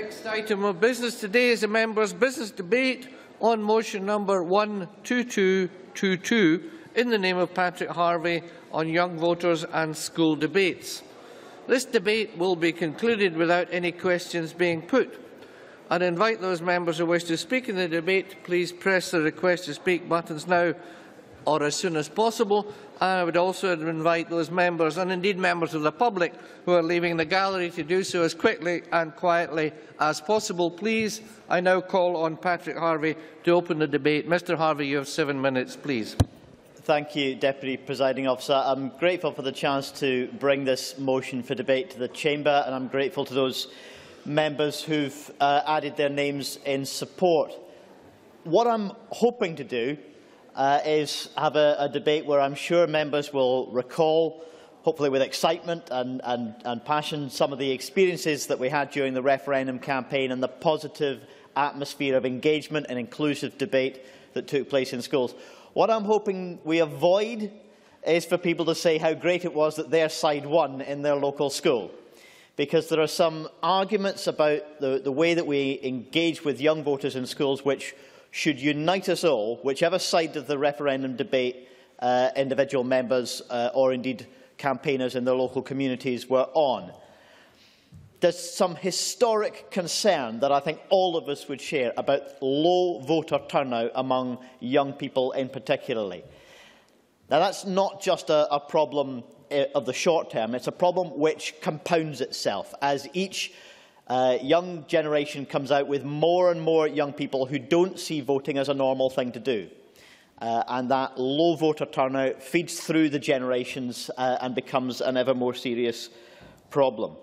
Next item of business today is a members' business debate on motion number 12222 in the name of Patrick Harvie on young voters and school debates. This debate will be concluded without any questions being put. I'd invite those members who wish to speak in the debate, please press the request to speak buttons now or as soon as possible. I would also invite those members, and indeed members of the public, who are leaving the gallery to do so as quickly and quietly as possible. Please, I now call on Patrick Harvie to open the debate. Mr Harvie, you have seven minutes, please. Thank you, Deputy Presiding Officer. I'm grateful for the chance to bring this motion for debate to the Chamber, and I'm grateful to those members who've uh, added their names in support. What I'm hoping to do uh, is have a, a debate where I'm sure members will recall, hopefully with excitement and, and, and passion, some of the experiences that we had during the referendum campaign and the positive atmosphere of engagement and inclusive debate that took place in schools. What I'm hoping we avoid is for people to say how great it was that their side won in their local school. Because there are some arguments about the, the way that we engage with young voters in schools which should unite us all, whichever side of the referendum debate uh, individual members uh, or indeed campaigners in their local communities were on. There's some historic concern that I think all of us would share about low voter turnout among young people in particularly. Now, that's not just a, a problem uh, of the short term, it's a problem which compounds itself as each uh, young generation comes out with more and more young people who don't see voting as a normal thing to do. Uh, and that low voter turnout feeds through the generations uh, and becomes an ever more serious problem.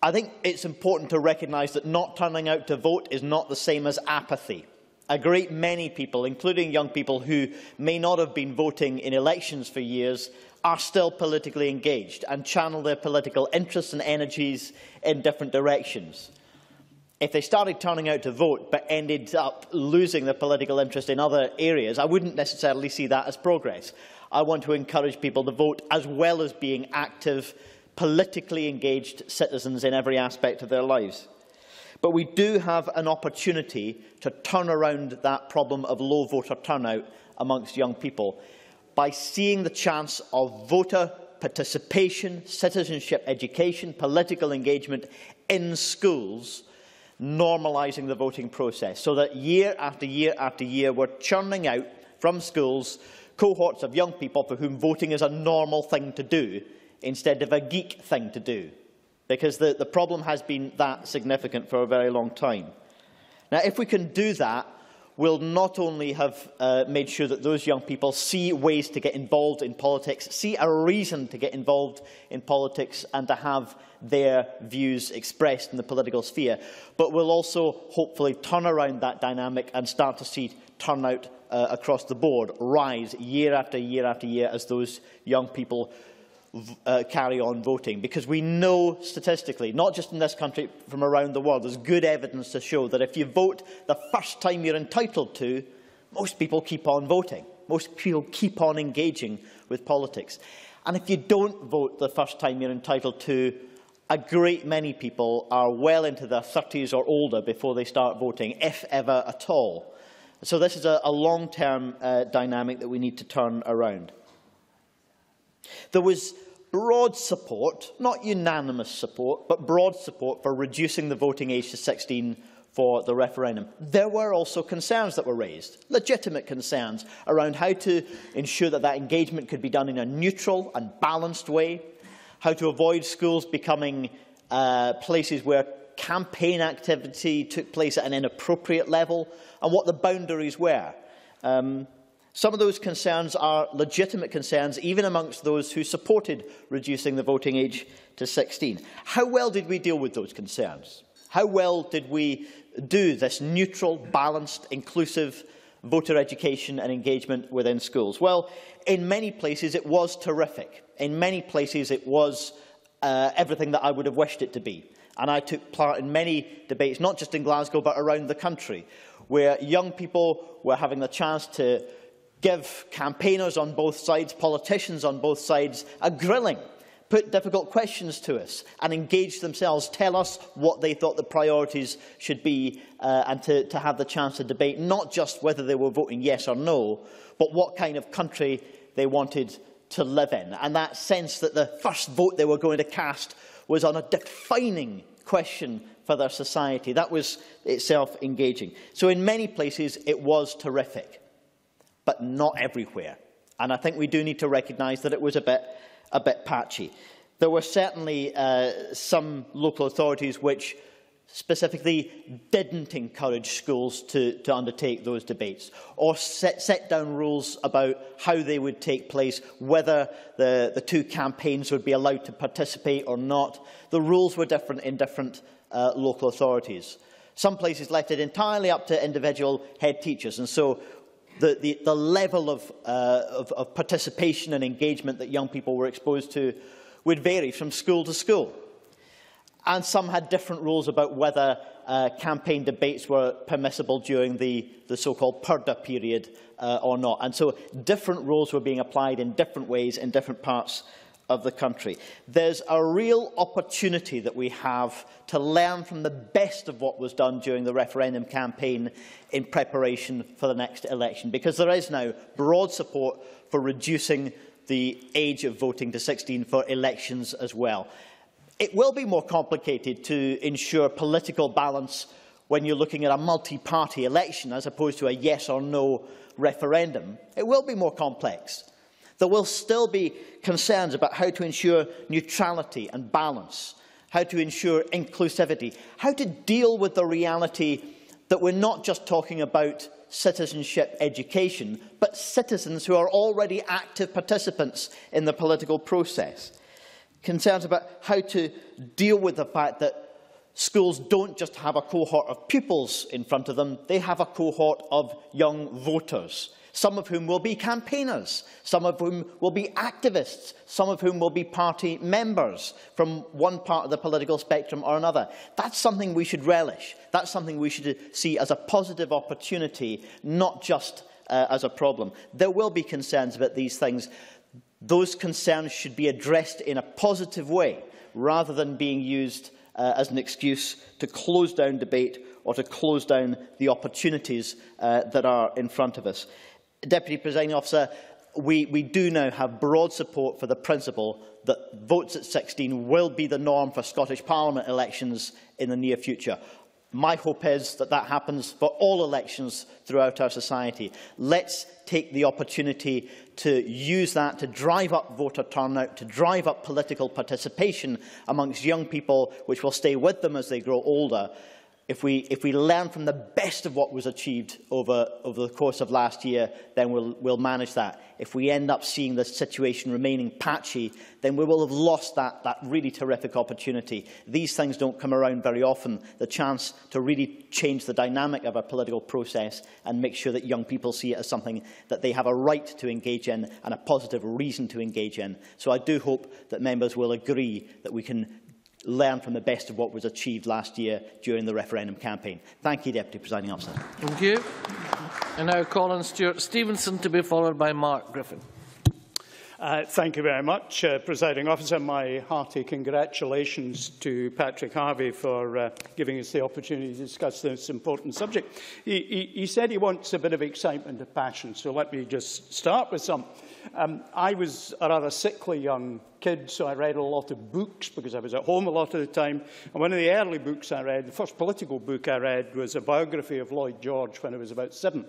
I think it's important to recognise that not turning out to vote is not the same as apathy. A great many people, including young people who may not have been voting in elections for years, are still politically engaged and channel their political interests and energies in different directions. If they started turning out to vote but ended up losing their political interest in other areas, I wouldn't necessarily see that as progress. I want to encourage people to vote as well as being active, politically engaged citizens in every aspect of their lives. But we do have an opportunity to turn around that problem of low voter turnout amongst young people by seeing the chance of voter participation, citizenship education, political engagement in schools, normalising the voting process, so that year after year after year we're churning out from schools cohorts of young people for whom voting is a normal thing to do instead of a geek thing to do, because the, the problem has been that significant for a very long time. Now, if we can do that, will not only have uh, made sure that those young people see ways to get involved in politics, see a reason to get involved in politics and to have their views expressed in the political sphere, but will also hopefully turn around that dynamic and start to see turnout uh, across the board rise year after year after year as those young people uh, carry on voting. Because we know statistically, not just in this country, from around the world, there's good evidence to show that if you vote the first time you're entitled to, most people keep on voting. Most people keep on engaging with politics. And if you don't vote the first time you're entitled to, a great many people are well into their 30s or older before they start voting, if ever at all. So this is a, a long-term uh, dynamic that we need to turn around. There was broad support, not unanimous support, but broad support for reducing the voting age to 16 for the referendum. There were also concerns that were raised, legitimate concerns, around how to ensure that that engagement could be done in a neutral and balanced way, how to avoid schools becoming uh, places where campaign activity took place at an inappropriate level, and what the boundaries were. Um, some of those concerns are legitimate concerns, even amongst those who supported reducing the voting age to 16. How well did we deal with those concerns? How well did we do this neutral, balanced, inclusive voter education and engagement within schools? Well, in many places it was terrific. In many places it was uh, everything that I would have wished it to be. And I took part in many debates, not just in Glasgow, but around the country, where young people were having the chance to give campaigners on both sides, politicians on both sides, a grilling, put difficult questions to us and engage themselves, tell us what they thought the priorities should be uh, and to, to have the chance to debate not just whether they were voting yes or no, but what kind of country they wanted to live in. And that sense that the first vote they were going to cast was on a defining question for their society. That was itself engaging. So in many places it was terrific, but not everywhere. And I think we do need to recognise that it was a bit, a bit patchy. There were certainly uh, some local authorities which specifically didn't encourage schools to, to undertake those debates or set, set down rules about how they would take place, whether the, the two campaigns would be allowed to participate or not. The rules were different in different uh, local authorities. Some places left it entirely up to individual head teachers, and so the, the, the level of, uh, of, of participation and engagement that young people were exposed to would vary from school to school. And some had different rules about whether uh, campaign debates were permissible during the, the so-called purdah period uh, or not. And so different rules were being applied in different ways in different parts of the country. There's a real opportunity that we have to learn from the best of what was done during the referendum campaign in preparation for the next election, because there is now broad support for reducing the age of voting to 16 for elections as well. It will be more complicated to ensure political balance when you're looking at a multi-party election as opposed to a yes or no referendum. It will be more complex. There will still be concerns about how to ensure neutrality and balance, how to ensure inclusivity, how to deal with the reality that we're not just talking about citizenship education, but citizens who are already active participants in the political process. Concerns about how to deal with the fact that schools don't just have a cohort of pupils in front of them, they have a cohort of young voters, some of whom will be campaigners, some of whom will be activists, some of whom will be party members from one part of the political spectrum or another. That's something we should relish. That's something we should see as a positive opportunity, not just uh, as a problem. There will be concerns about these things, those concerns should be addressed in a positive way, rather than being used uh, as an excuse to close down debate or to close down the opportunities uh, that are in front of us. Deputy Presiding Officer, we, we do now have broad support for the principle that votes at 16 will be the norm for Scottish Parliament elections in the near future. My hope is that that happens for all elections throughout our society. Let's take the opportunity to use that to drive up voter turnout, to drive up political participation amongst young people, which will stay with them as they grow older, if we, if we learn from the best of what was achieved over, over the course of last year, then we'll, we'll manage that. If we end up seeing the situation remaining patchy, then we will have lost that, that really terrific opportunity. These things don't come around very often, the chance to really change the dynamic of our political process and make sure that young people see it as something that they have a right to engage in and a positive reason to engage in. So I do hope that members will agree that we can learn from the best of what was achieved last year during the referendum campaign. Thank you, Deputy Presiding Officer. Thank you. And now Colin Stewart Stevenson to be followed by Mark Griffin. Uh, thank you very much, uh, Presiding Officer. My hearty congratulations to Patrick Harvie for uh, giving us the opportunity to discuss this important subject. He, he, he said he wants a bit of excitement and passion, so let me just start with some. Um, I was a rather sickly young kid, so I read a lot of books because I was at home a lot of the time. And one of the early books I read, the first political book I read, was a biography of Lloyd George when I was about seven.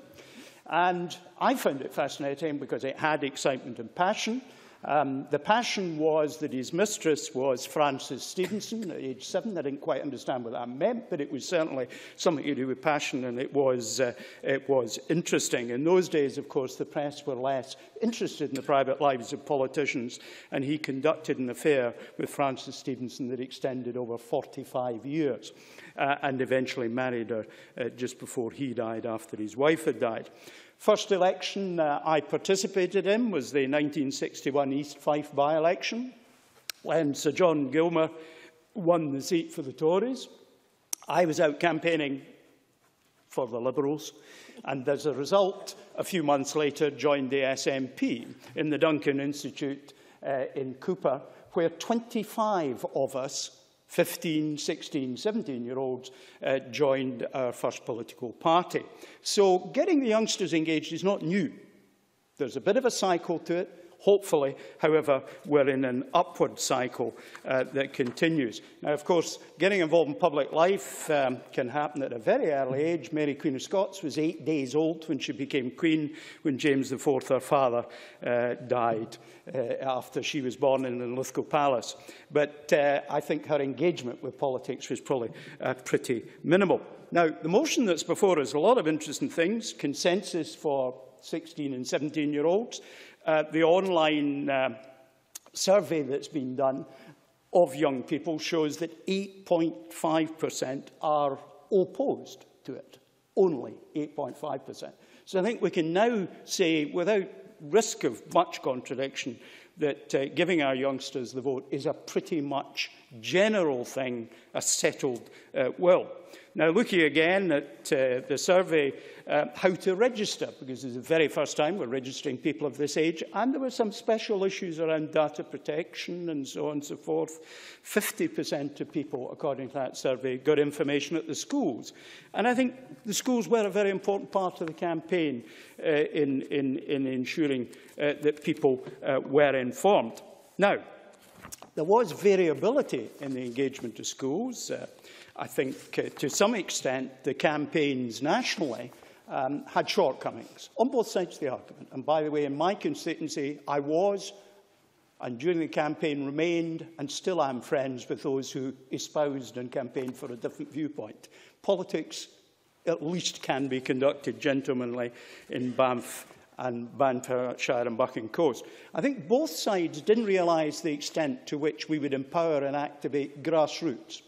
And I found it fascinating because it had excitement and passion. Um, the passion was that his mistress was Frances Stevenson age seven. I didn't quite understand what that meant, but it was certainly something to do with passion, and it was, uh, it was interesting. In those days, of course, the press were less interested in the private lives of politicians, and he conducted an affair with Frances Stevenson that extended over 45 years. Uh, and eventually married her uh, just before he died, after his wife had died. First election uh, I participated in was the 1961 East Fife by-election, when Sir John Gilmour won the seat for the Tories. I was out campaigning for the Liberals, and as a result, a few months later, joined the SNP in the Duncan Institute uh, in Cupar, where 25 of us 15, 16, 17-year-olds uh, joined our first political party. So getting the youngsters engaged is not new. There's a bit of a cycle to it. Hopefully, however, we're in an upward cycle uh, that continues. Now, of course, getting involved in public life um, can happen at a very early age. Mary Queen of Scots was eight days old when she became Queen, when James IV, her father, uh, died uh, after she was born in the Linlithgow Palace. But uh, I think her engagement with politics was probably uh, pretty minimal. Now, the motion that's before us, a lot of interesting things, consensus for 16 and 17-year-olds, uh, the online uh, survey that's been done of young people shows that 8.5% are opposed to it. Only 8.5%. So I think we can now say, without risk of much contradiction, that uh, giving our youngsters the vote is a pretty much general thing, a settled uh, will. Now, looking again at uh, the survey, uh, how to register, because it's the very first time we're registering people of this age, and there were some special issues around data protection and so on and so forth. 50% of people, according to that survey, got information at the schools. And I think the schools were a very important part of the campaign uh, in, in, in ensuring uh, that people uh, were informed. Now, there was variability in the engagement of schools. Uh, I think uh, to some extent the campaigns nationally um, had shortcomings on both sides of the argument. And by the way, in my constituency, I was and during the campaign remained and still am friends with those who espoused and campaigned for a different viewpoint. Politics at least can be conducted gentlemanly in Banff and Banffshire and Bucking Coast. I think both sides didn't realise the extent to which we would empower and activate grassroots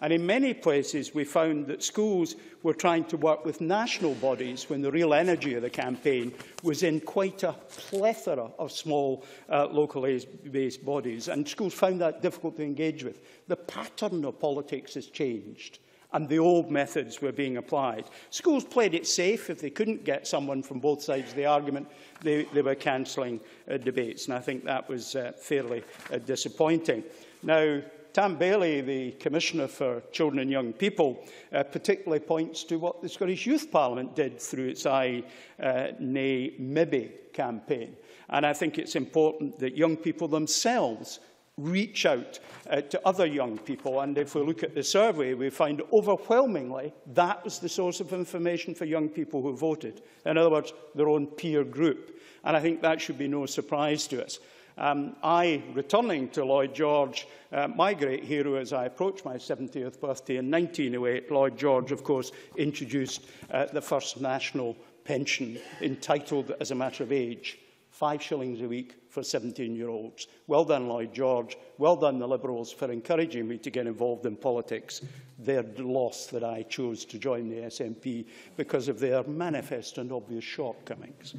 And in many places, we found that schools were trying to work with national bodies when the real energy of the campaign was in quite a plethora of small uh, locally-based bodies. And schools found that difficult to engage with. The pattern of politics has changed and the old methods were being applied. Schools played it safe. If they couldn't get someone from both sides of the argument, they, they were cancelling uh, debates. And I think that was uh, fairly uh, disappointing. Now, Tam Baillie, the Commissioner for Children and Young People, uh, particularly points to what the Scottish Youth Parliament did through its I uh, Naw Mibbe campaign. And I think it's important that young people themselves reach out uh, to other young people. And if we look at the survey, we find overwhelmingly that was the source of information for young people who voted. In other words, their own peer group. And I think that should be no surprise to us. Um, I, returning to Lloyd George, uh, my great hero as I approached my 70th birthday in 1908, Lloyd George, of course, introduced uh, the first national pension entitled as a matter of age, five shillings a week for 17-year-olds. Well done, Lloyd George. Well done, the Liberals, for encouraging me to get involved in politics. Their loss that I chose to join the SNP because of their manifest and obvious shortcomings.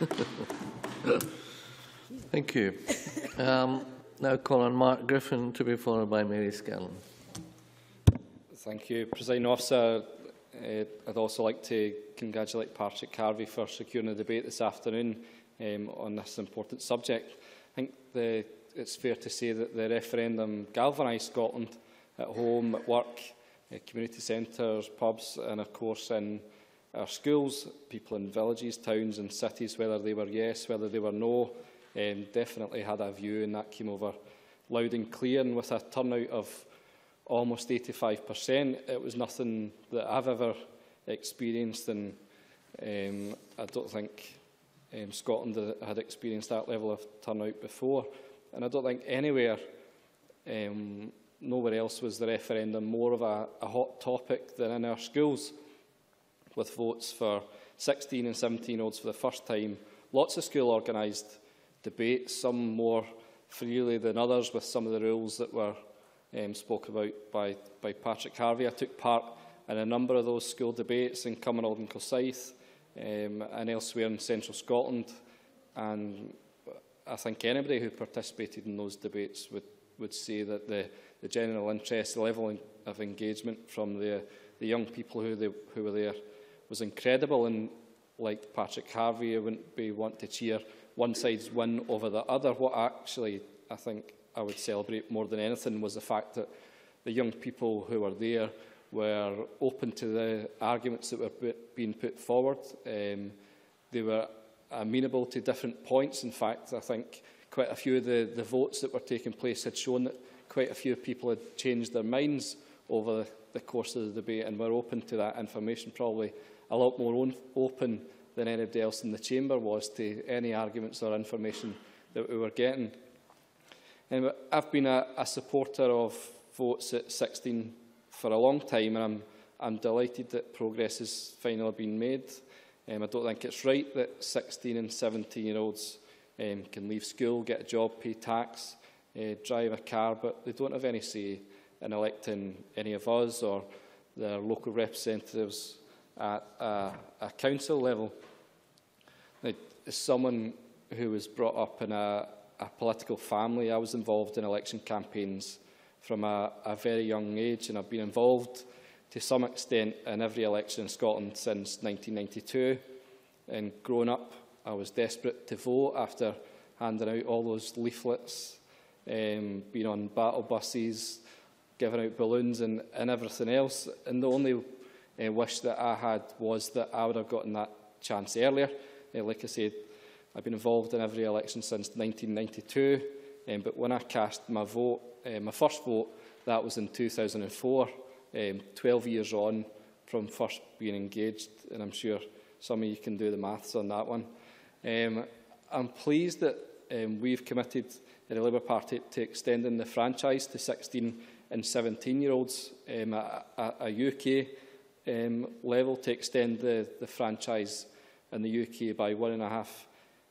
Thank you. Um, now call on Mark Griffin to be followed by Mary Scanlon. Thank you, President Officer. Uh, I'd also like to congratulate Patrick Carvey for securing the debate this afternoon um, on this important subject. I think the, it's fair to say that the referendum galvanised Scotland at home, at work, uh, community centres, pubs and of course in our schools, people in villages, towns and cities, whether they were yes, whether they were no, um, definitely had a view and that came over loud and clear and with a turnout of almost 85%. It was nothing that I've ever experienced and um, I don't think um, Scotland had experienced that level of turnout before. And I don't think anywhere, um, nowhere else was the referendum more of a, a hot topic than in our schools with votes for 16 and 17-olds for the first time. Lots of school organised debates, some more freely than others with some of the rules that were um, spoke about by, by Patrick Harvie. I took part in a number of those school debates in Cumbernauld and Kilsyth um, and elsewhere in central Scotland. And I think anybody who participated in those debates would, would say that the, the general interest, the level of engagement from the, the young people who, they, who were there was incredible. And like Patrick Harvie, I wouldn't be want to cheer one side's win over the other. What actually I think I would celebrate more than anything was the fact that the young people who were there were open to the arguments that were being put forward. Um, they were amenable to different points. In fact, I think quite a few of the, the votes that were taking place had shown that quite a few people had changed their minds over the course of the debate and were open to that information, probably a lot more open than anybody else in the chamber was to any arguments or information that we were getting. I've been a, a supporter of votes at 16 for a long time, and I'm, I'm delighted that progress has finally been made. Um, I don't think it's right that 16 and 17 year olds um, can leave school, get a job, pay tax, uh, drive a car, but they don't have any say in electing any of us or their local representatives at a, a council level. Now, as someone who was brought up in a, a political family, I was involved in election campaigns from a, a very young age, and I've been involved to some extent in every election in Scotland since 1992. And growing up, I was desperate to vote after handing out all those leaflets, um, being on battle buses, giving out balloons and, and everything else. And the only uh, wish that I had was that I would have gotten that chance earlier. Uh, like I said, I've been involved in every election since 1992, um, but when I cast my vote, uh, my first vote, that was in 2004, um, 12 years on from first being engaged, and I'm sure some of you can do the maths on that one. Um, I'm pleased that um, we've committed the Labour Party to extending the franchise to 16 and 17-year-olds um, a UK um, level to extend the, the franchise in the UK by one and a half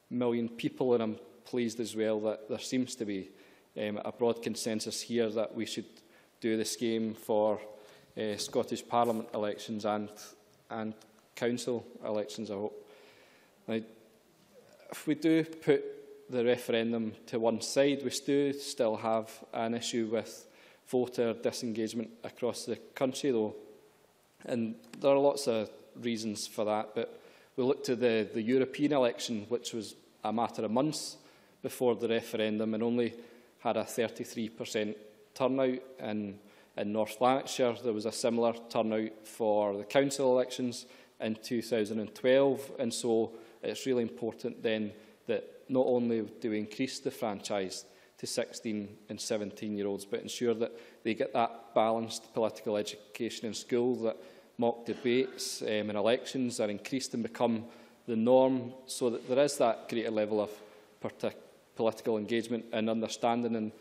million people. And I'm pleased as well that there seems to be um, a broad consensus here that we should do the scheme for uh, Scottish Parliament elections and, and council elections, I hope. Now, if we do put the referendum to one side, we do still have an issue with voter disengagement across the country, though. And there are lots of reasons for that, but we look to the, the European election, which was a matter of months before the referendum and only had a 33% turnout in, in North Lanarkshire. There was a similar turnout for the council elections in 2012, and so it's really important then that not only do we increase the franchise to 16 and 17 year olds, but ensure that they get that balanced political education in school, that mock debates um, and elections are increased and become the norm so that there is that greater level of political engagement and understanding and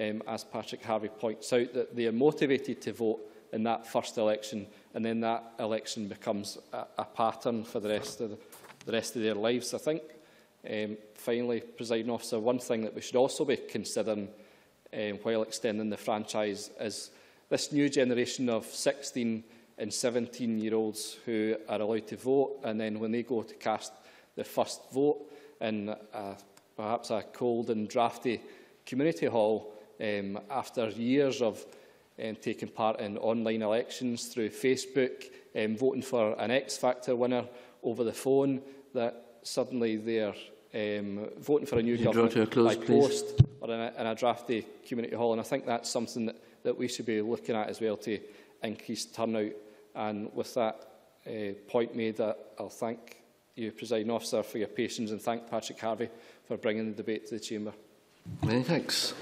um, as Patrick Harvie points out that they are motivated to vote in that first election and then that election becomes a, a pattern for the rest of the, the rest of their lives. I think um, finally, presiding officer, one thing that we should also be considering um, while extending the franchise is this new generation of 16 and 17 year olds who are allowed to vote and then when they go to cast their first vote in uh, perhaps a cold and drafty community hall um, after years of um, taking part in online elections through Facebook, um, voting for an X Factor winner over the phone, that suddenly they're um, voting for a new government a close, by post or in a, in a drafty community hall. And I think that's something that, that we should be looking at as well to increase turnout. And with that uh, point made, uh, I'll thank you, Presiding Officer, for your patience and thank Patrick Harvey for bringing the debate to the Chamber. Many thanks.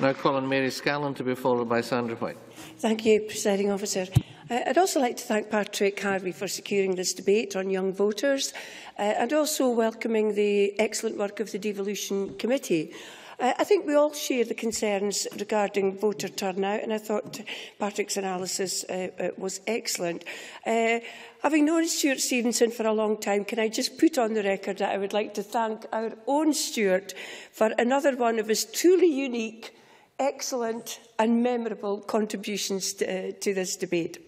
now call on Mary Scallon to be followed by Sandra White. Thank you, Presiding Officer. Uh, I'd also like to thank Patrick Harvey for securing this debate on young voters uh, and also welcoming the excellent work of the Devolution Committee. Uh, I think we all share the concerns regarding voter turnout, and I thought Patrick's analysis uh, uh, was excellent. Uh, having known Stuart Stevenson for a long time, can I just put on the record that I would like to thank our own Stuart for another one of his truly unique excellent and memorable contributions to, uh, to this debate.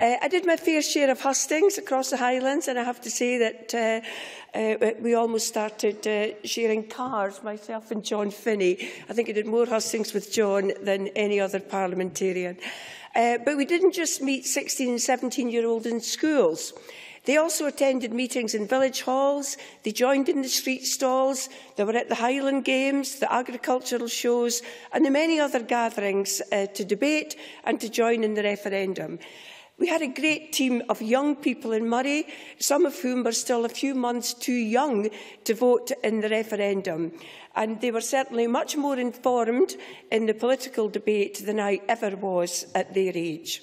Uh, I did my fair share of hustings across the Highlands and I have to say that uh, uh, we almost started uh, sharing cars, myself and John Finney. I think I did more hustings with John than any other parliamentarian. Uh, but we didn't just meet 16 and 17-year-olds in schools. They also attended meetings in village halls, they joined in the street stalls, they were at the Highland Games, the agricultural shows and the many other gatherings uh, to debate and to join in the referendum. We had a great team of young people in Moray, some of whom were still a few months too young to vote in the referendum. And they were certainly much more informed in the political debate than I ever was at their age.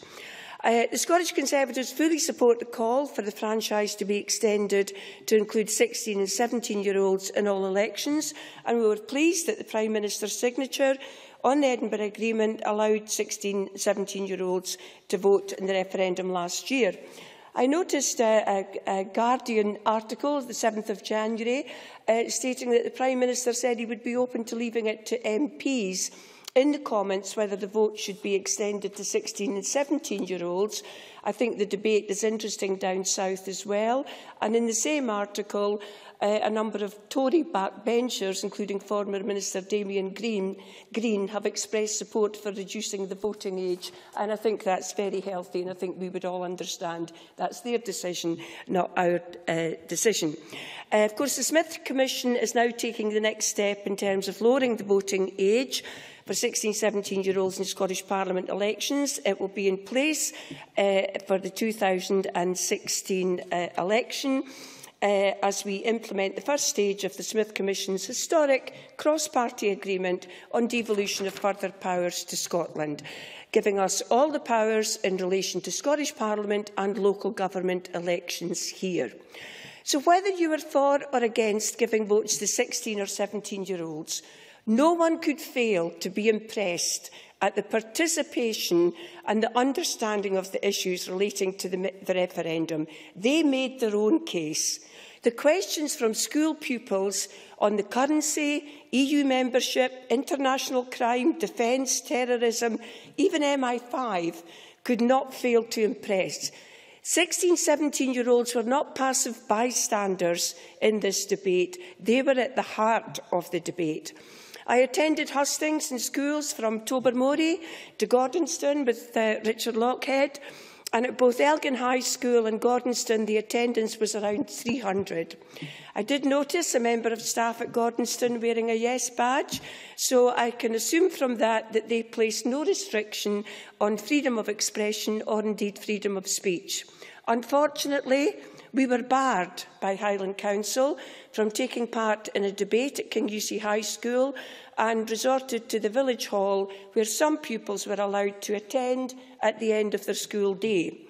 Uh, the Scottish Conservatives fully support the call for the franchise to be extended to include 16 and 17-year-olds in all elections, and we were pleased that the Prime Minister's signature on the Edinburgh Agreement allowed 16 and 17-year-olds to vote in the referendum last year. I noticed a, a, a Guardian article, the 7th of January, uh, stating that the Prime Minister said he would be open to leaving it to MPs. In the comments whether the vote should be extended to 16 and 17 year olds. I think the debate is interesting down south as well. And in the same article, uh, a number of Tory backbenchers, including former Minister Damian Green, Green, have expressed support for reducing the voting age. And I think that's very healthy, and I think we would all understand that's their decision, not our uh, decision. Uh, of course, the Smith Commission is now taking the next step in terms of lowering the voting age for 16-17-year-olds in Scottish Parliament elections. It will be in place uh, for the 2016 uh, election uh, as we implement the first stage of the Smith Commission's historic cross-party agreement on devolution of further powers to Scotland, giving us all the powers in relation to Scottish Parliament and local government elections here. So whether you are for or against giving votes to 16 or 17-year-olds, no one could fail to be impressed at the participation and the understanding of the issues relating to the, the referendum. They made their own case. The questions from school pupils on the currency, EU membership, international crime, defence, terrorism, even MI5 could not fail to impress. 16, 17-year-olds were not passive bystanders in this debate. They were at the heart of the debate. I attended hustings in schools from Tobermory to Gordonstoun with uh, Richard Lochhead. And at both Elgin High School and Gordonstoun, the attendance was around 300. I did notice a member of staff at Gordonstoun wearing a Yes badge, so I can assume from that that they placed no restriction on freedom of expression or indeed freedom of speech. Unfortunately, we were barred by Highland Council from taking part in a debate at King Kingussie High School and resorted to the village hall where some pupils were allowed to attend at the end of their school day.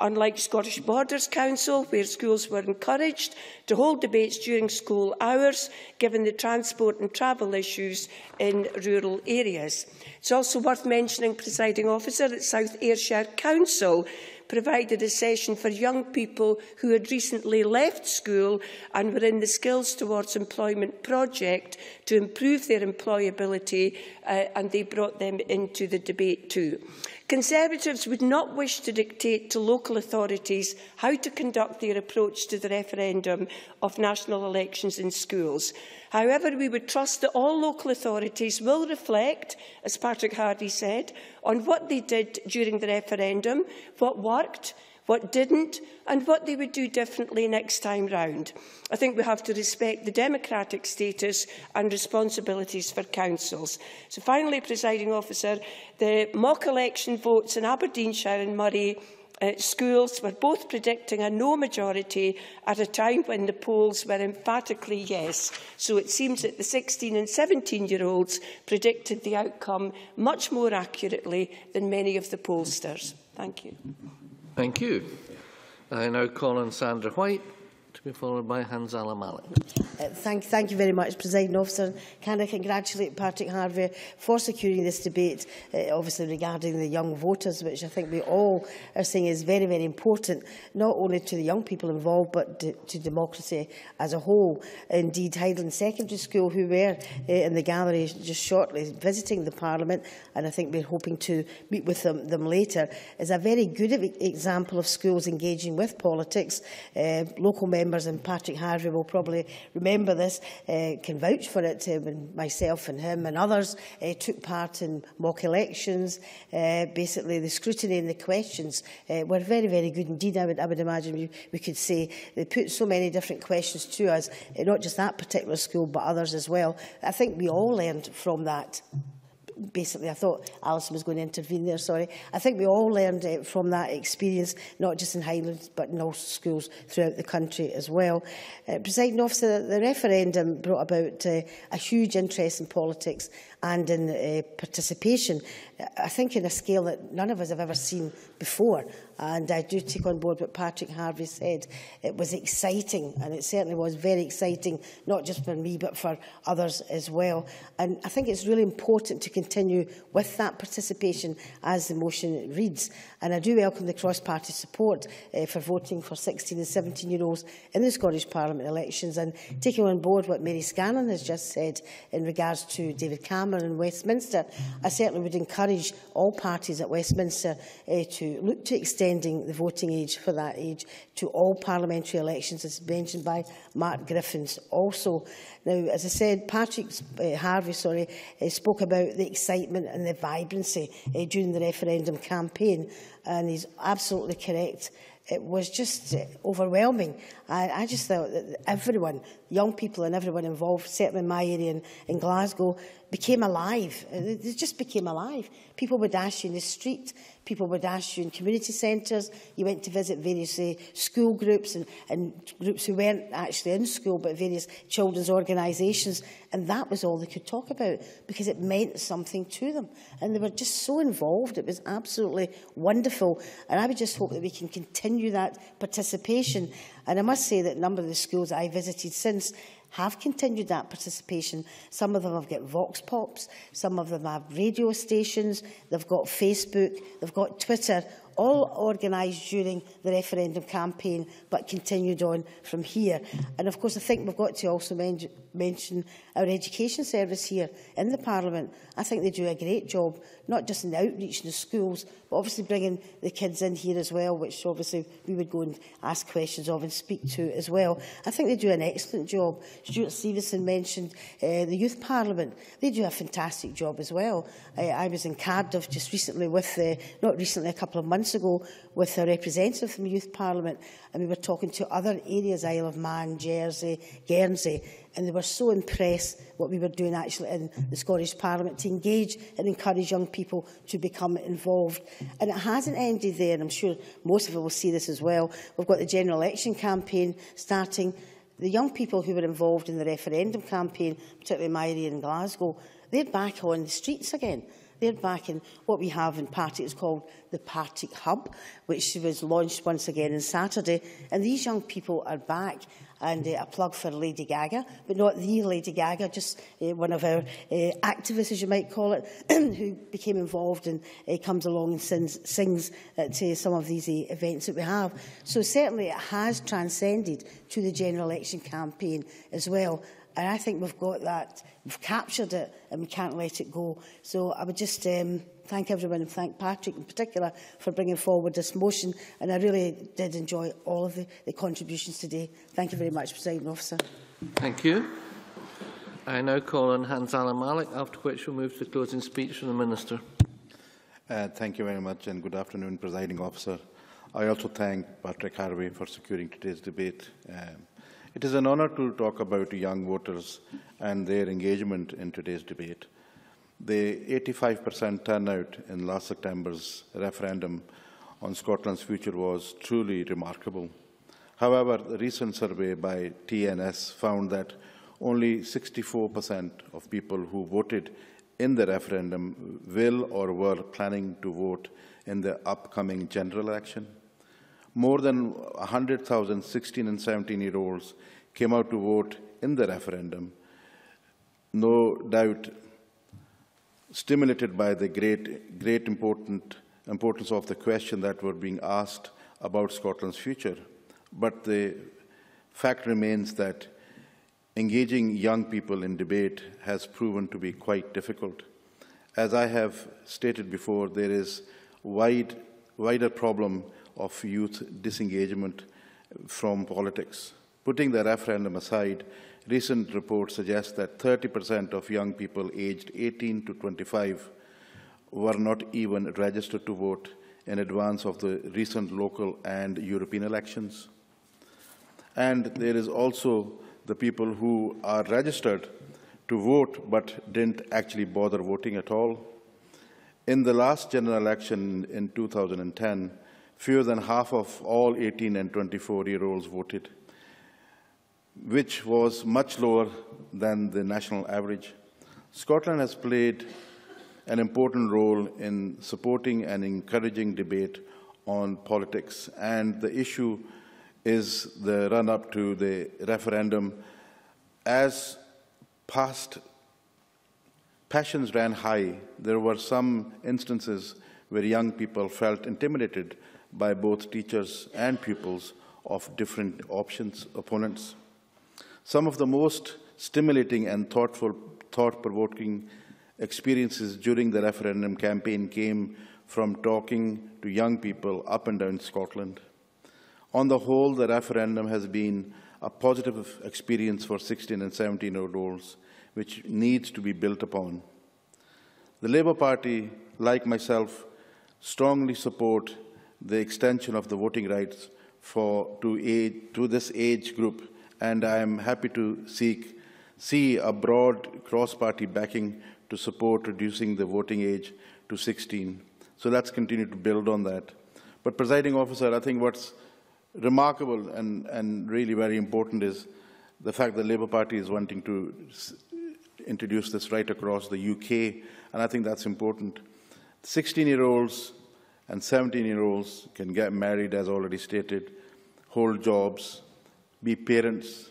Unlike Scottish Borders Council, where schools were encouraged to hold debates during school hours, given the transport and travel issues in rural areas. It's also worth mentioning, presiding officer, that South Ayrshire Council provided a session for young people who had recently left school and were in the Skills Towards Employment project to improve their employability uh, and they brought them into the debate too. Conservatives would not wish to dictate to local authorities how to conduct their approach to the referendum of national elections in schools. However, we would trust that all local authorities will reflect, as Patrick Hardy said, on what they did during the referendum, what worked, what didn't and what they would do differently next time round. I think we have to respect the democratic status and responsibilities for councils. So finally, presiding officer, the mock election votes in Aberdeenshire and Murray uh, schools were both predicting a no majority at a time when the polls were emphatically yes. So it seems that the 16 and 17-year-olds predicted the outcome much more accurately than many of the pollsters. Thank you. Thank you. I now call on Sandra White. To be followed by Hanzala Malik. Uh, thank, thank you very much, President Officer. Can I congratulate Patrick Harvie for securing this debate, uh, obviously regarding the young voters, which I think we all are saying is very, very important, not only to the young people involved, but to, to democracy as a whole. Indeed, Hyndland Secondary School, who were uh, in the gallery just shortly visiting the Parliament, and I think we're hoping to meet with them, them later, is a very good example of schools engaging with politics, uh, local members members, and Patrick Harvey will probably remember this, uh, can vouch for it uh, when myself and him and others uh, took part in mock elections. Uh, basically, the scrutiny and the questions uh, were very, very good indeed. I would, I would imagine we, we could say they put so many different questions to us, uh, not just that particular school, but others as well. I think we all learned from that basically I thought Alison was going to intervene there, sorry. I think we all learned uh, from that experience, not just in Highlands but in all schools throughout the country as well. Uh, presiding officer, the referendum brought about uh, a huge interest in politics and in uh, participation, I think in a scale that none of us have ever seen before. And I do take on board what Patrick Harvey said. It was exciting, and it certainly was very exciting, not just for me, but for others as well. And I think it's really important to continue with that participation as the motion reads. And I do welcome the cross-party support uh, for voting for 16 and 17-year-olds in the Scottish Parliament elections, and taking on board what Mary Scanlon has just said in regards to David Cameron Cameron in Westminster, I certainly would encourage all parties at Westminster uh, to look to extending the voting age for that age to all parliamentary elections, as mentioned by Mark Griffins. Also, now, as I said, Patrick uh, Harvey sorry, uh, spoke about the excitement and the vibrancy uh, during the referendum campaign, and he's absolutely correct it was just uh, overwhelming. I, I just thought that everyone, young people and everyone involved, certainly in my area in, in Glasgow, became alive. Uh, they just became alive. People would ask you in the street, people would ask you in community centres. You went to visit various uh, school groups and, and groups who weren't actually in school, but various children's organisations. And that was all they could talk about because it meant something to them. And they were just so involved. It was absolutely wonderful. And I would just hope that we can continue that participation. And I must say that a number of the schools I visited since have continued that participation. Some of them have got vox pops, some of them have radio stations, they've got Facebook, they've got Twitter all organised during the referendum campaign, but continued on from here. And of course, I think we've got to also men mention our education service here in the Parliament. I think they do a great job, not just in the outreach in the schools, but obviously bringing the kids in here as well, which obviously we would go and ask questions of and speak to as well. I think they do an excellent job. Stewart Stevenson mentioned uh, the Youth Parliament. They do a fantastic job as well. Uh, I was in Cardiff just recently with, uh, not recently, a couple of months months ago with a representative from Youth Parliament and we were talking to other areas, Isle of Man, Jersey, Guernsey, and they were so impressed what we were doing actually in the Scottish Parliament to engage and encourage young people to become involved. And it hasn't ended there, and I'm sure most of you will see this as well. We've got the general election campaign starting. The young people who were involved in the referendum campaign, particularly in my area in Glasgow, they're back on the streets again. They're backing what we have in Partick is called the Partick Hub, which was launched once again on Saturday. And these young people are back and uh, a plug for Lady Gaga, but not the Lady Gaga, just uh, one of our uh, activists, as you might call it, who became involved and uh, comes along and sings, sings at uh, some of these uh, events that we have. So certainly it has transcended to the general election campaign as well. And I think we've got that, we've captured it and we can't let it go. So I would just um, thank everyone and thank Patrick in particular for bringing forward this motion. And I really did enjoy all of the, the contributions today. Thank you very much, President Officer. Thank you. I now call on Hans Alan Malik, after which we'll move to the closing speech from the Minister. Uh, thank you very much and good afternoon, Presiding Officer. I also thank Patrick Harvey for securing today's debate. Um, It is an honour to talk about young voters and their engagement in today's debate. The 85% turnout in last September's referendum on Scotland's future was truly remarkable. However, a recent survey by TNS found that only 64% of people who voted in the referendum will or were planning to vote in the upcoming general election. More than 100,000 16 and 17-year-olds came out to vote in the referendum, no doubt stimulated by the great, great important, importance of the question that were being asked about Scotland's future. But the fact remains that engaging young people in debate has proven to be quite difficult. As I have stated before, there is wide, wider problem of youth disengagement from politics. Putting the referendum aside, recent reports suggest that 30% of young people aged 18 to 25 were not even registered to vote in advance of the recent local and European elections. And there is also the people who are registered to vote but didn't actually bother voting at all. In the last general election in 2010, fewer than half of all 18 and 24-year-olds voted, which was much lower than the national average. Scotland has played an important role in supporting and encouraging debate on politics, and the issue is the run-up to the referendum. As past passions ran high, there were some instances where young people felt intimidated by both teachers and pupils of different options, opponents. Some of the most stimulating and thoughtful, thought-provoking experiences during the referendum campaign came from talking to young people up and down Scotland. On the whole, the referendum has been a positive experience for 16 and 17 year olds, which needs to be built upon. The Labour Party, like myself, strongly support the extension of the voting rights for, to, age, to this age group, and I am happy to seek, see a broad cross-party backing to support reducing the voting age to 16. So let's continue to build on that. But, presiding officer, I think what's remarkable and, and really very important is the fact that the Labour Party is wanting to introduce this right across the UK, and I think that's important. 16-year-olds and 17-year-olds can get married, as already stated, hold jobs, be parents,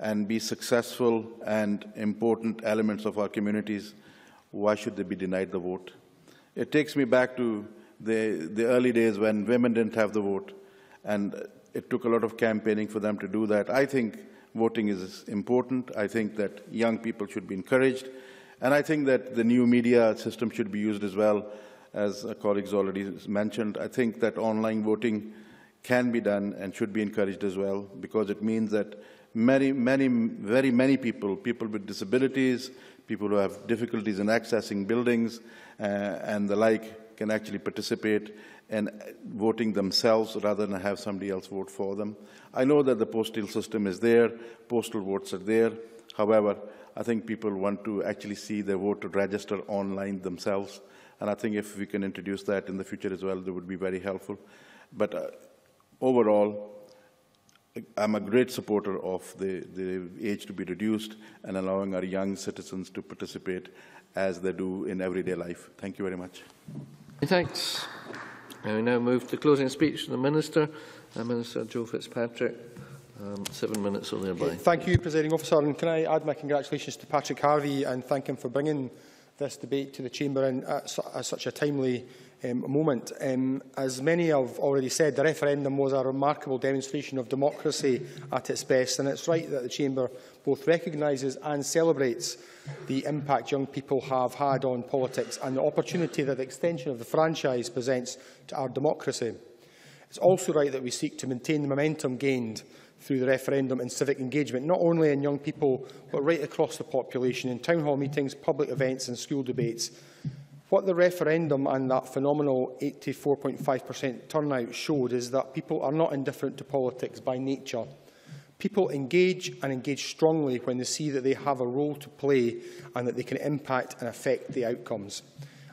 and be successful and important elements of our communities. Why should they be denied the vote? It takes me back to the, the early days when women didn't have the vote, and it took a lot of campaigning for them to do that. I think voting is important. I think that young people should be encouraged. And I think that the new media system should be used as well, as colleagues already mentioned. I think that online voting can be done and should be encouraged as well, because it means that many, many, very many people, people with disabilities, people who have difficulties in accessing buildings uh, and the like, can actually participate in voting themselves rather than have somebody else vote for them. I know that the postal system is there, postal votes are there. However, I think people want to actually see their vote register online themselves. And I think if we can introduce that in the future as well, that would be very helpful. But uh, overall, I'm a great supporter of the, the age to be reduced and allowing our young citizens to participate as they do in everyday life. Thank you very much. Thanks. And we now move to closing speech from the Minister, uh, Minister Joe Fitzpatrick. Um, seven minutes or thereby. Thank you, Presiding Officer. And can I add my congratulations to Patrick Harvie and thank him for bringing this debate to the Chamber in, at, at such a timely um, moment. Um, as many have already said, the referendum was a remarkable demonstration of democracy at its best, and it's right that the Chamber both recognises and celebrates the impact young people have had on politics and the opportunity that the extension of the franchise presents to our democracy. It's also right that we seek to maintain the momentum gained through the referendum and civic engagement, not only in young people, but right across the population, in town hall meetings, public events and school debates. What the referendum and that phenomenal 84.5% turnout showed is that people are not indifferent to politics by nature. People engage and engage strongly when they see that they have a role to play and that they can impact and affect the outcomes.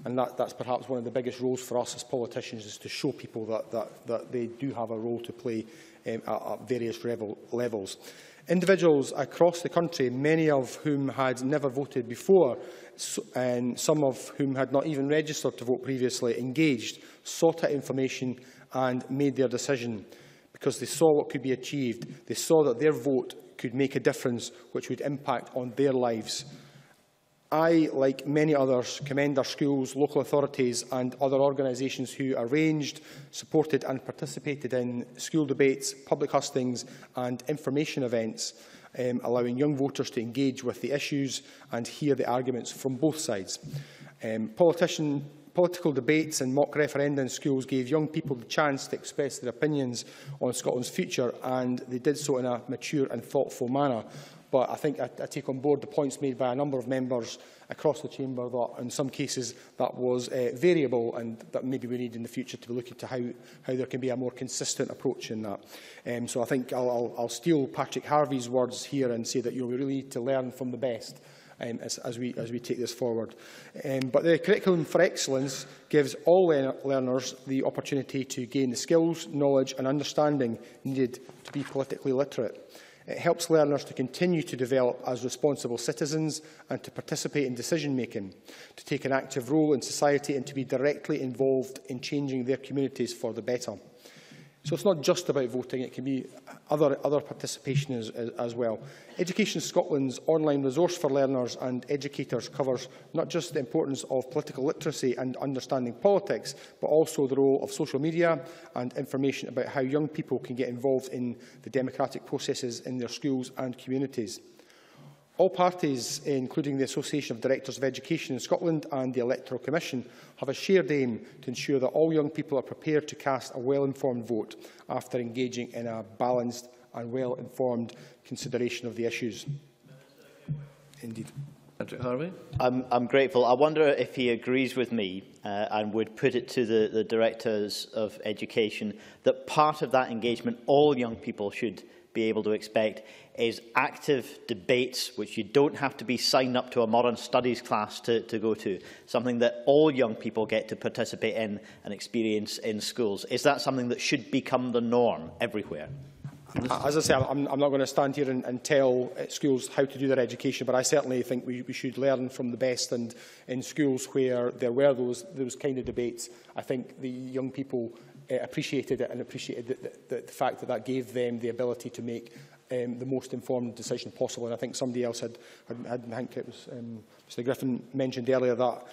And that, that's perhaps one of the biggest roles for us as politicians is to show people that, that, that they do have a role to play um, at, at various level, levels. Individuals across the country, many of whom had never voted before, so, and some of whom had not even registered to vote previously, engaged, sought out information and made their decision because they saw what could be achieved. They saw that their vote could make a difference which would impact on their lives. I, like many others, commend our schools, local authorities and other organisations who arranged, supported and participated in school debates, public hustings and information events, um, allowing young voters to engage with the issues and hear the arguments from both sides. Um, politician, Political debates and mock referenda in schools gave young people the chance to express their opinions on Scotland's future and they did so in a mature and thoughtful manner. But I think I, I take on board the points made by a number of members across the chamber that in some cases that was uh, variable and that maybe we need in the future to be looking to how, how there can be a more consistent approach in that. Um, so I think I'll, I'll, I'll steal Patrick Harvie's words here and say that you know, we really need to learn from the best um, as, as, we, as we take this forward. Um, but the Curriculum for Excellence gives all learners the opportunity to gain the skills, knowledge and understanding needed to be politically literate. It helps learners to continue to develop as responsible citizens and to participate in decision-making, to take an active role in society and to be directly involved in changing their communities for the better. So it's not just about voting, it can be other, other participation as, as, as well. Education Scotland's online resource for learners and educators covers not just the importance of political literacy and understanding politics, but also the role of social media and information about how young people can get involved in the democratic processes in their schools and communities. All parties, including the Association of Directors of Education in Scotland and the Electoral Commission, have a shared aim to ensure that all young people are prepared to cast a well-informed vote after engaging in a balanced and well-informed consideration of the issues. Indeed. Patrick Harvie. I'm, I'm grateful. I wonder if he agrees with me uh, and would put it to the, the Directors of Education that part of that engagement all young people should be able to expect is active debates, which you don't have to be signed up to a modern studies class to, to go to, something that all young people get to participate in and experience in schools. Is that something that should become the norm everywhere? As I say, I'm, I'm not going to stand here and, and tell uh, schools how to do their education, but I certainly think we, we should learn from the best. And in schools where there were those, those kind of debates, I think the young people uh, appreciated it and appreciated the, the, the fact that that gave them the ability to make um, the most informed decision possible. And I think somebody else had, had, had I think it was um, Mr Griffin mentioned earlier that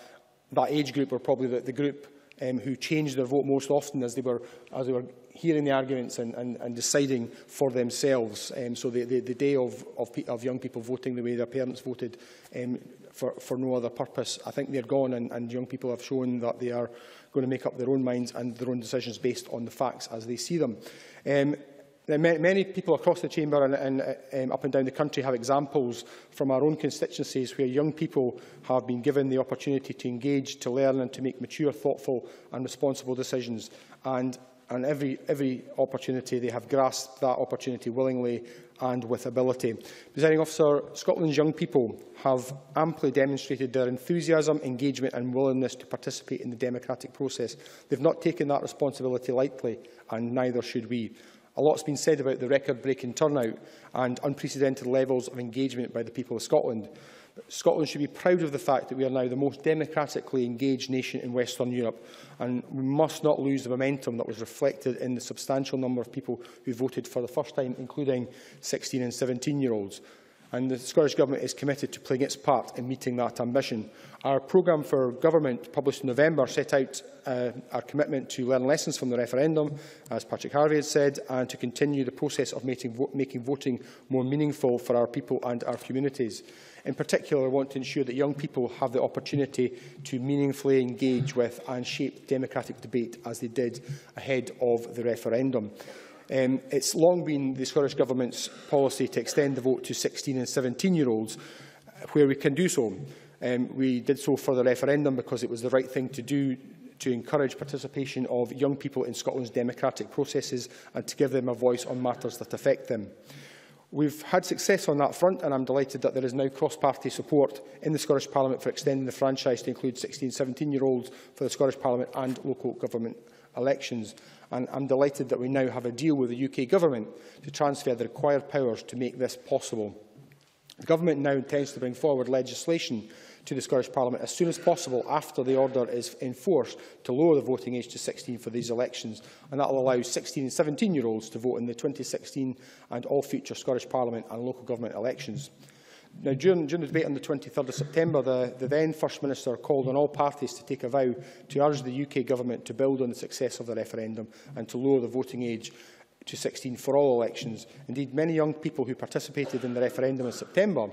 that age group were probably the, the group um, who changed their vote most often as they were, as they were hearing the arguments and, and, and deciding for themselves. Um, so the, the, the day of, of, of young people voting the way their parents voted um, for, for no other purpose, I think they're gone and, and young people have shown that they are going to make up their own minds and their own decisions based on the facts as they see them. Um, Many people across the chamber and, and um, up and down the country have examples from our own constituencies where young people have been given the opportunity to engage, to learn and to make mature, thoughtful and responsible decisions. And, and every, every opportunity, they have grasped that opportunity willingly and with ability. Presiding officer, Scotland's young people have amply demonstrated their enthusiasm, engagement and willingness to participate in the democratic process. They've not taken that responsibility lightly and neither should we. A lot's been said about the record-breaking turnout and unprecedented levels of engagement by the people of Scotland. Scotland should be proud of the fact that we are now the most democratically engaged nation in Western Europe, and we must not lose the momentum that was reflected in the substantial number of people who voted for the first time, including 16 and 17-year-olds. And the Scottish Government is committed to playing its part in meeting that ambition. Our programme for government, published in November, set out uh, our commitment to learn lessons from the referendum, as Patrick Harvie had said, and to continue the process of making, vo making voting more meaningful for our people and our communities. In particular, I want to ensure that young people have the opportunity to meaningfully engage with and shape democratic debate as they did ahead of the referendum. Um, it's long been the Scottish Government's policy to extend the vote to 16 and 17-year-olds where we can do so. Um, we did so for the referendum because it was the right thing to do to encourage participation of young people in Scotland's democratic processes and to give them a voice on matters that affect them. We've had success on that front and I'm delighted that there is now cross-party support in the Scottish Parliament for extending the franchise to include 16 17-year-olds for the Scottish Parliament and local government elections. And I'm delighted that we now have a deal with the UK Government to transfer the required powers to make this possible. The Government now intends to bring forward legislation to the Scottish Parliament as soon as possible after the order is enforced to lower the voting age to 16 for these elections and that will allow 16 and 17 year olds to vote in the 2016 and all future Scottish Parliament and local government elections. Mm -hmm. Now, during, during the debate on the 23rd of September, the, the then First Minister called on all parties to take a vow to urge the UK Government to build on the success of the referendum and to lower the voting age to 16 for all elections. Indeed, many young people who participated in the referendum in September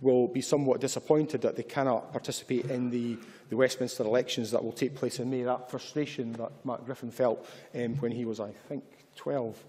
will be somewhat disappointed that they cannot participate in the, the Westminster elections that will take place in May. That frustration that Mark Griffin felt um, when he was, I think, 12.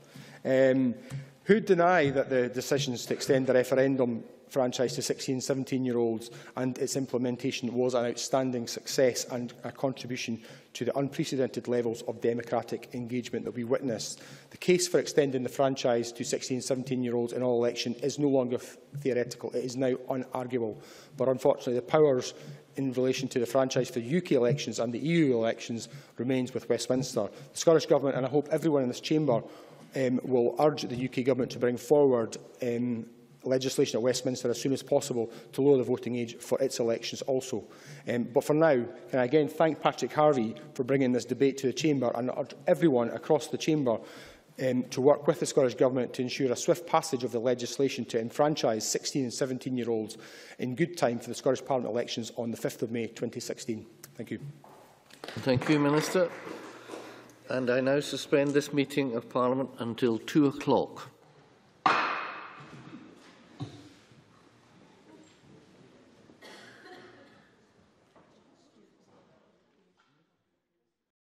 Um, who'd deny that the decisions to extend the referendum franchise to 16 and 17-year-olds and its implementation was an outstanding success and a contribution to the unprecedented levels of democratic engagement that we witnessed. The case for extending the franchise to 16 and 17-year-olds in all election is no longer theoretical. It is now unarguable. But unfortunately, the powers in relation to the franchise for UK elections and the EU elections remains with Westminster. The Scottish Government, and I hope everyone in this chamber, um, will urge the UK Government to bring forward um, legislation at Westminster as soon as possible to lower the voting age for its elections also. Um, but for now, can I again thank Patrick Harvie for bringing this debate to the Chamber and urge everyone across the Chamber um, to work with the Scottish Government to ensure a swift passage of the legislation to enfranchise 16 and 17-year-olds in good time for the Scottish Parliament elections on the 5th of May 2016. Thank you. Thank you, Minister. And I now suspend this meeting of Parliament until 2 o'clock.